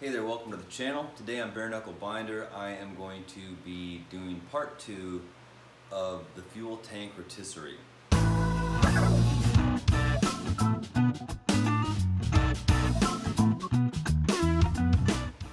Hey there, welcome to the channel. Today on Bare Knuckle Binder, I am going to be doing part two of the fuel tank rotisserie.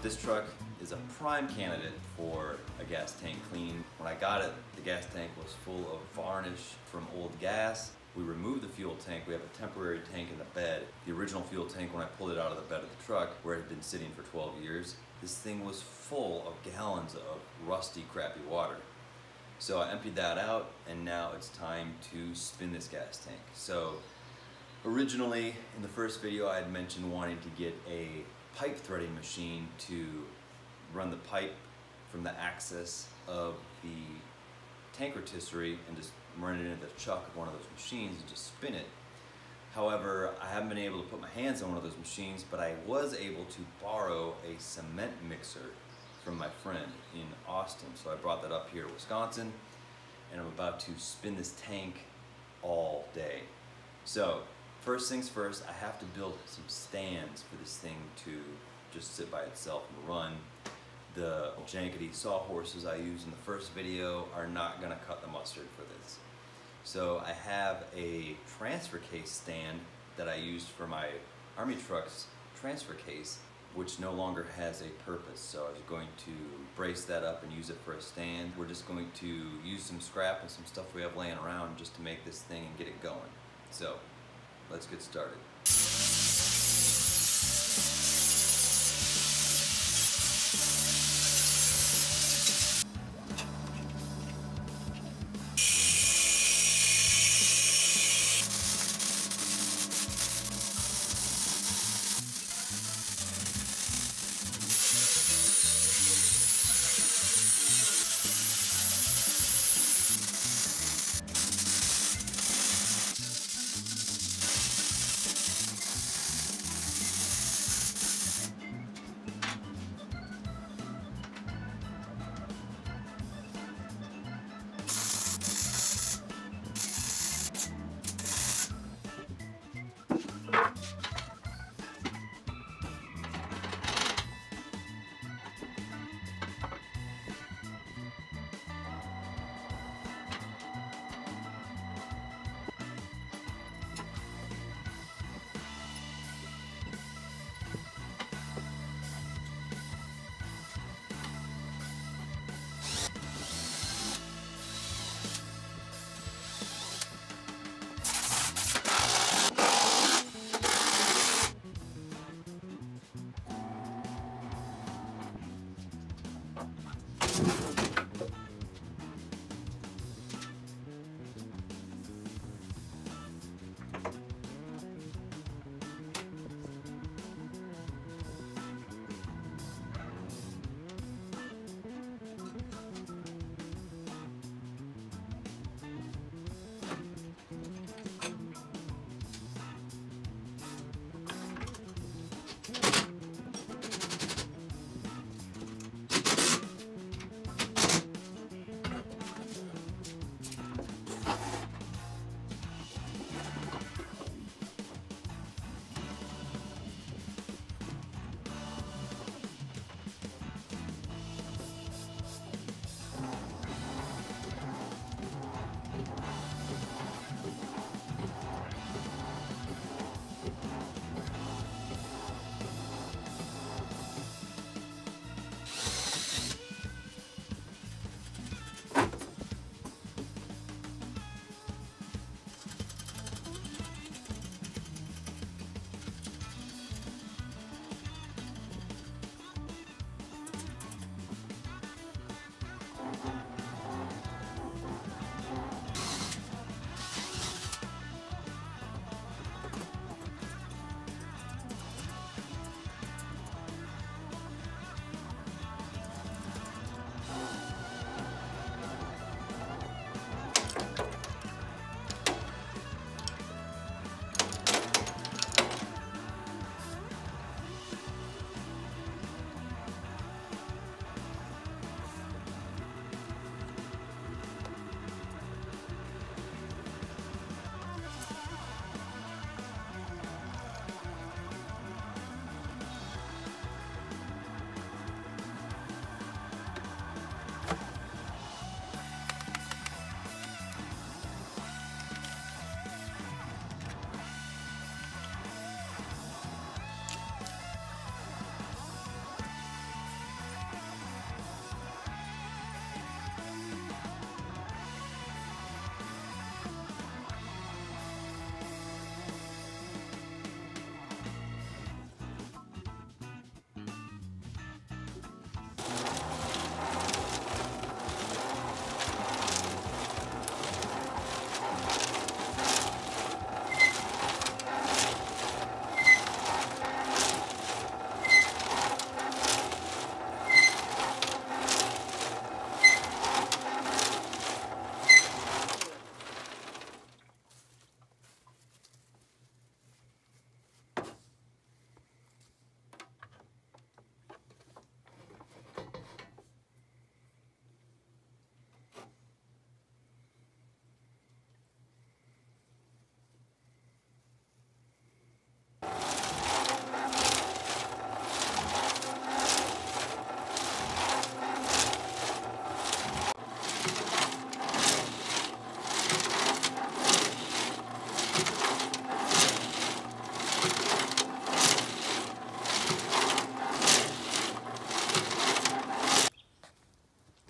This truck is a prime candidate for a gas tank clean. When I got it, the gas tank was full of varnish from old gas. We removed the fuel tank. We have a temporary tank in the bed. The original fuel tank, when I pulled it out of the bed of the truck, where it had been sitting for 12 years, this thing was full of gallons of rusty, crappy water. So I emptied that out, and now it's time to spin this gas tank. So originally, in the first video, I had mentioned wanting to get a pipe threading machine to run the pipe from the axis of the tank rotisserie and just run it into the chuck of one of those machines and just spin it. However, I haven't been able to put my hands on one of those machines, but I was able to borrow a cement mixer from my friend in Austin. So I brought that up here to Wisconsin, and I'm about to spin this tank all day. So, first things first, I have to build some stands for this thing to just sit by itself and run the Jankety sawhorses I used in the first video are not gonna cut the mustard for this. So I have a transfer case stand that I used for my army truck's transfer case, which no longer has a purpose. So I was going to brace that up and use it for a stand. We're just going to use some scrap and some stuff we have laying around just to make this thing and get it going. So let's get started.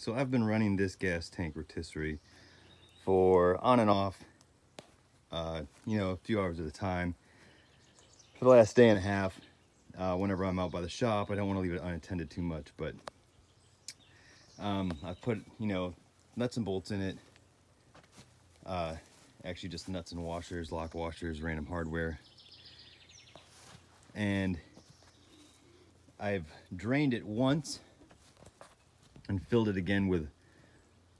So I've been running this gas tank rotisserie for on and off, uh, you know, a few hours at a time for the last day and a half. Uh, whenever I'm out by the shop, I don't want to leave it unattended too much, but um, I've put, you know, nuts and bolts in it. Uh, actually just nuts and washers, lock washers, random hardware. And I've drained it once and filled it again with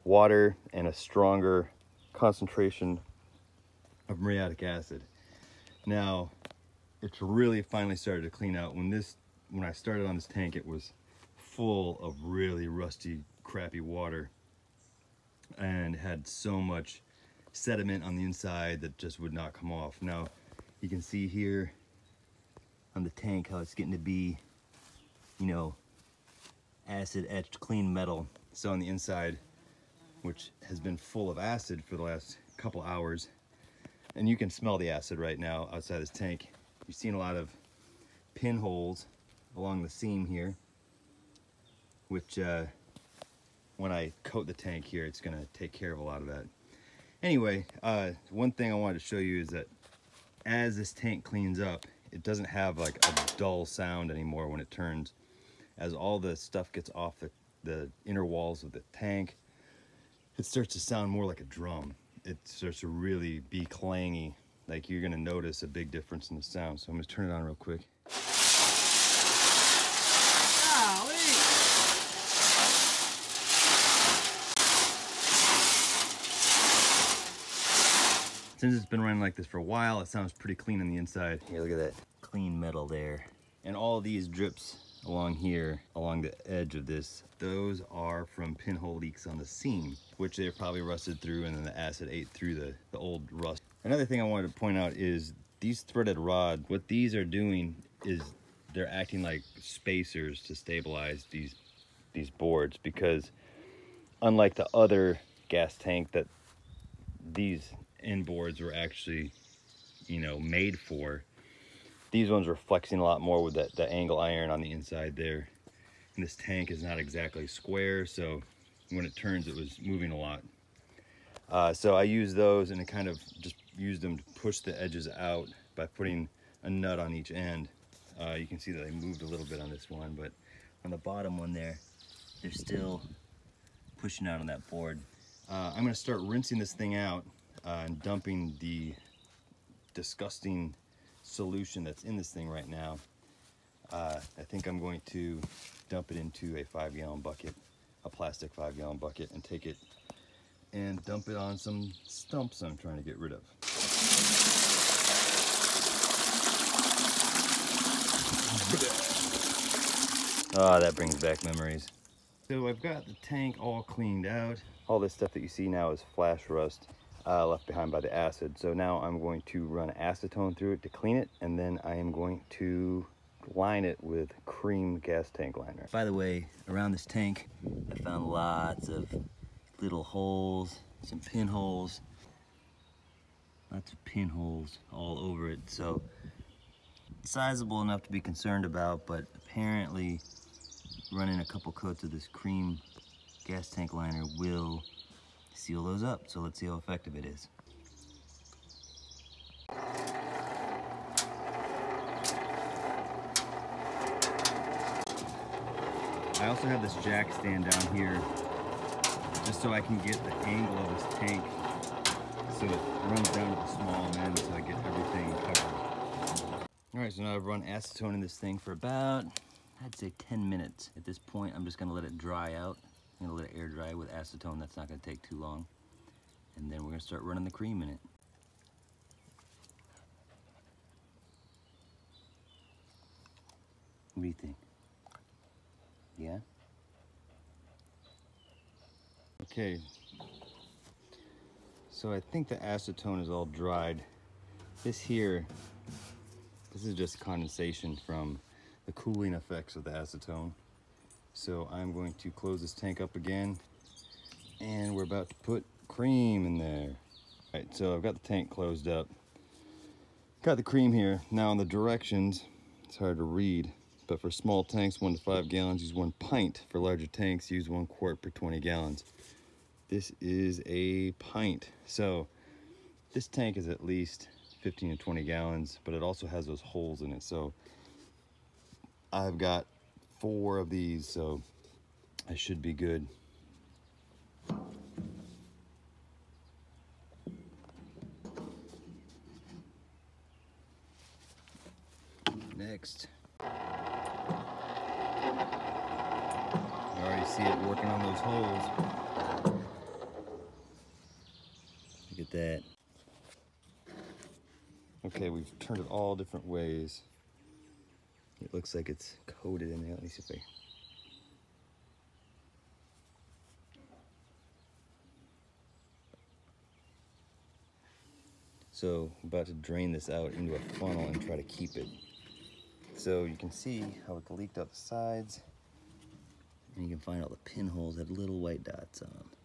water and a stronger concentration of muriatic acid. Now, it's really finally started to clean out. When this, when I started on this tank, it was full of really rusty, crappy water and had so much sediment on the inside that just would not come off. Now, you can see here on the tank how it's getting to be, you know, acid etched clean metal. So on the inside, which has been full of acid for the last couple hours, and you can smell the acid right now outside this tank. You've seen a lot of pinholes along the seam here which uh, when I coat the tank here, it's gonna take care of a lot of that. Anyway, uh, one thing I wanted to show you is that as this tank cleans up, it doesn't have like a dull sound anymore when it turns. As all the stuff gets off the, the inner walls of the tank, it starts to sound more like a drum. It starts to really be clangy. Like you're gonna notice a big difference in the sound. So I'm gonna turn it on real quick. Since it's been running like this for a while, it sounds pretty clean on the inside. Here, look at that clean metal there. And all these drips along here, along the edge of this, those are from pinhole leaks on the seam, which they're probably rusted through and then the acid ate through the, the old rust. Another thing I wanted to point out is these threaded rods, what these are doing is they're acting like spacers to stabilize these these boards because unlike the other gas tank that these inboards were actually, you know, made for. These ones were flexing a lot more with that, angle iron on the inside there. And this tank is not exactly square, so when it turns, it was moving a lot. Uh, so I used those and I kind of just used them to push the edges out by putting a nut on each end. Uh, you can see that I moved a little bit on this one, but on the bottom one there, they're still pushing out on that board. Uh, I'm gonna start rinsing this thing out uh, and dumping the disgusting solution that's in this thing right now. Uh, I think I'm going to dump it into a five gallon bucket, a plastic five gallon bucket and take it and dump it on some stumps I'm trying to get rid of. Ah, oh, that brings back memories. So I've got the tank all cleaned out. All this stuff that you see now is flash rust uh, left behind by the acid. So now I'm going to run acetone through it to clean it, and then I am going to line it with Kreem gas tank liner. By the way, around this tank, I found lots of little holes, some pinholes, lots of pinholes all over it. So sizable enough to be concerned about, but apparently running a couple coats of this Kreem gas tank liner will seal those up. So let's see how effective it is. I also have this jack stand down here just so I can get the angle of this tank so it runs down to the small end so I get everything covered. All right, so now I've run acetone in this thing for about, I'd say 10 minutes. At this point, I'm just gonna let it dry out I'm gonna let it air dry with acetone. That's not gonna take too long. And then we're gonna start running the Kreem in it. What do you think? Yeah? Okay. So I think the acetone is all dried. This here, this is just condensation from the cooling effects of the acetone. So I'm going to close this tank up again and we're about to put Kreem in there. All right, so I've got the tank closed up. Got the Kreem here. Now on the directions, it's hard to read, But for small tanks, one to five gallons, use one pint. For larger tanks, use one quart per 20 gallons. This is a pint. So this tank is at least 15 to 20 gallons, but it also has those holes in it. So I've got four of these, so I should be good. Next. You already see it working on those holes. Look at that. Okay, we've turned it all different ways. Looks like it's coated in there. Let me see if I So I'm about to drain this out into a funnel and try to keep it. So you can see how it leaked out the sides. And you can find all the pinholes have little white dots on them.